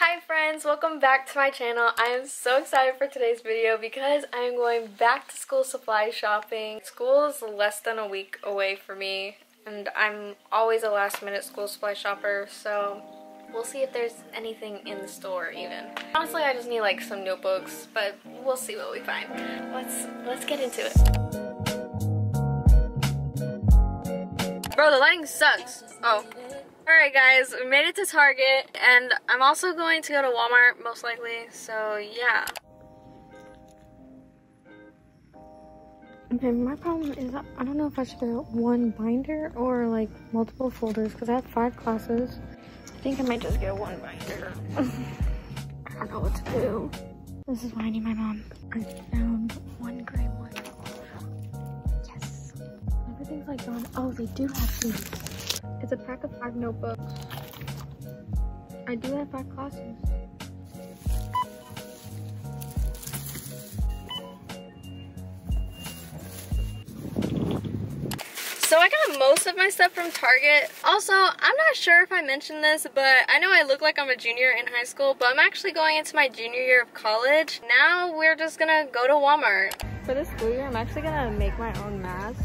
Hi friends, welcome back to my channel. I am so excited for today's video because I am going back to school supply shopping. School is less than a week away for me and I'm always a last minute school supply shopper so we'll see if there's anything in the store even. Honestly I just need like some notebooks but we'll see what we find. Let's, let's get into it. Bro, the lighting sucks. Oh. Alright guys, we made it to Target and I'm also going to go to Walmart most likely, so yeah. Okay, my problem is I don't know if I should get one binder or like multiple folders because I have five classes. I think I might just get one binder. I don't know what to do. This is why I need my mom. I found one gray one. Yes. Everything's like gone. Oh, they do have these. It's a pack of five notebooks. I do have five classes. So I got most of my stuff from Target. Also, I'm not sure if I mentioned this, but I know I look like I'm a junior in high school, but I'm actually going into my junior year of college. Now we're just gonna go to Walmart. For this school year, I'm actually gonna make my own mask.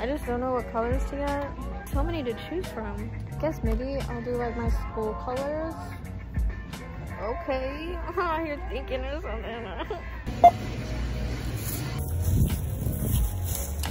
I just don't know what colors to get so many to choose from. I guess maybe I'll do like my school colors. Okay, you're thinking of something.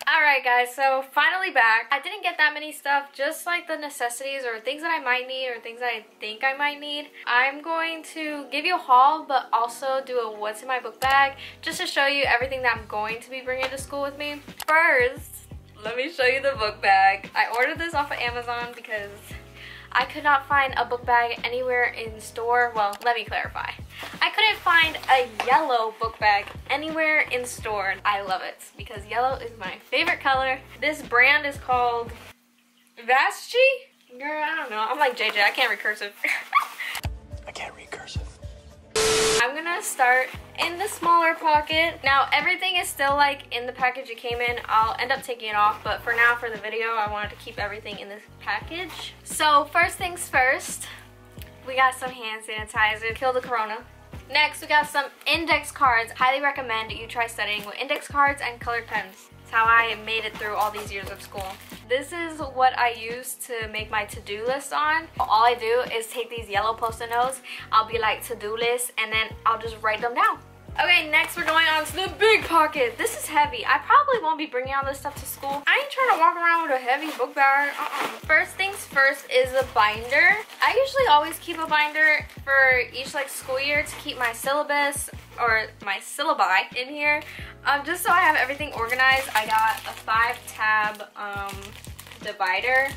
Alright guys, so finally back. I didn't get that many stuff, just like the necessities or things that I might need or things that I think I might need. I'm going to give you a haul, but also do a what's in my book bag, just to show you everything that I'm going to be bringing to school with me. First, let me show you the book bag. I ordered this off of Amazon because I could not find a book bag anywhere in store. Well, let me clarify. I couldn't find a yellow book bag anywhere in store. I love it because yellow is my favorite color. This brand is called Vaschy? Girl, I don't know. I'm like JJ, I can't recursive. I can't recursive. I'm gonna start in the smaller pocket. Now everything is still like in the package it came in. I'll end up taking it off, but for now for the video I wanted to keep everything in this package. So first things first, we got some hand sanitizer, kill the corona. Next, we got some index cards. Highly recommend you try studying with index cards and colored pens. It's how I made it through all these years of school. This is what I use to make my to-do list on. All I do is take these yellow post-it notes, I'll be like to-do list, and then I'll just write them down. Okay, next we're going on to the big pocket. This is heavy. I probably won't be bringing all this stuff to school. I ain't trying to walk around with a heavy book bag. Uh -uh. First things first is a binder. I usually always keep a binder for each like school year to keep my syllabus or my syllabi in here. Um, just so I have everything organized, I got a five tab um, divider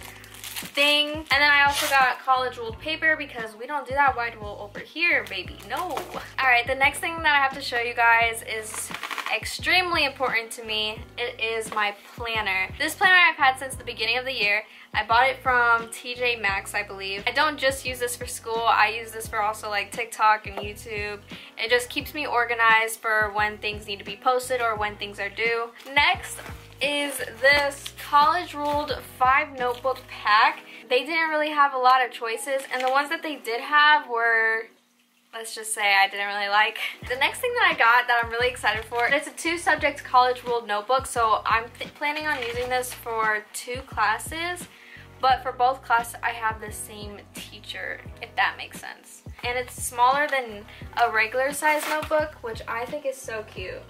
thing. And then I also got college ruled paper because we don't do that wide rule over here, baby. No. All right, the next thing that I have to show you guys is extremely important to me. It is my planner. This planner I've had since the beginning of the year. I bought it from TJ Maxx, I believe. I don't just use this for school. I use this for also like TikTok and YouTube. It just keeps me organized for when things need to be posted or when things are due. Next, is this college ruled five notebook pack. They didn't really have a lot of choices and the ones that they did have were let's just say I didn't really like. The next thing that I got that I'm really excited for, it's a two subject college ruled notebook. So I'm planning on using this for two classes, but for both classes I have the same teacher, if that makes sense. And it's smaller than a regular size notebook, which I think is so cute.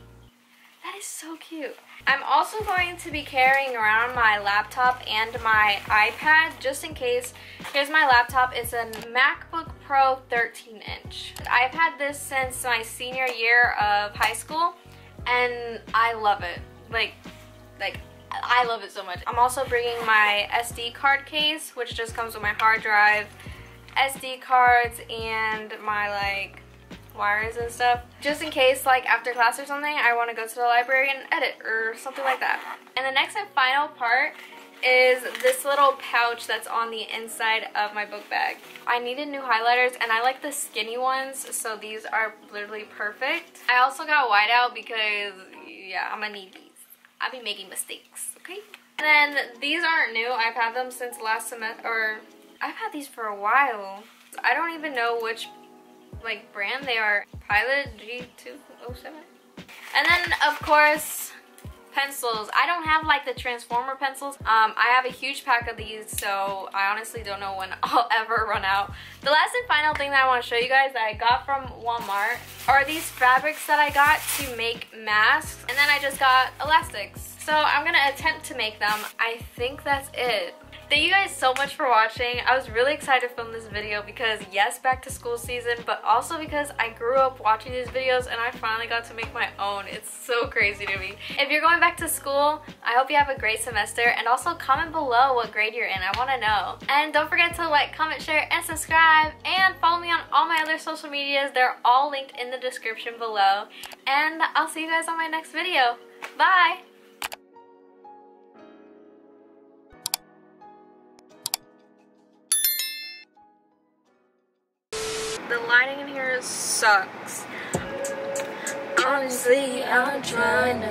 Is so cute. I'm also going to be carrying around my laptop and my iPad just in case. Here's my laptop. It's a MacBook Pro 13 inch. I've had this since my senior year of high school and I love it. Like, like I love it so much. I'm also bringing my SD card case which just comes with my hard drive, SD cards, and my like wires and stuff just in case like after class or something I want to go to the library and edit or something like that. And the next and final part is this little pouch that's on the inside of my book bag. I needed new highlighters and I like the skinny ones so these are literally perfect. I also got whiteout because yeah I'm gonna need these. I'll be making mistakes okay? And then these aren't new. I've had them since last semester or I've had these for a while. I don't even know which like brand. They are Pilot G207. And then of course pencils. I don't have like the transformer pencils. Um, I have a huge pack of these so I honestly don't know when I'll ever run out. The last and final thing that I want to show you guys that I got from Walmart are these fabrics that I got to make masks and then I just got elastics. So I'm gonna attempt to make them. I think that's it. Thank you guys so much for watching. I was really excited to film this video because yes, back to school season, but also because I grew up watching these videos and I finally got to make my own. It's so crazy to me. If you're going back to school, I hope you have a great semester and also comment below what grade you're in. I want to know. And don't forget to like, comment, share, and subscribe. And follow me on all my other social medias. They're all linked in the description below. And I'll see you guys on my next video. Bye! The lighting in here sucks. Honestly, I'm trying to